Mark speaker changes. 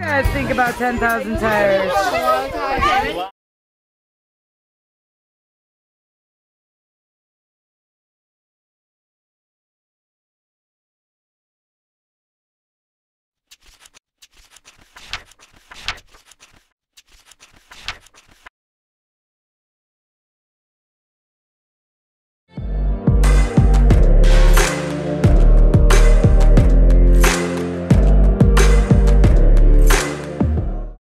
Speaker 1: Guys think about 10,000 tires?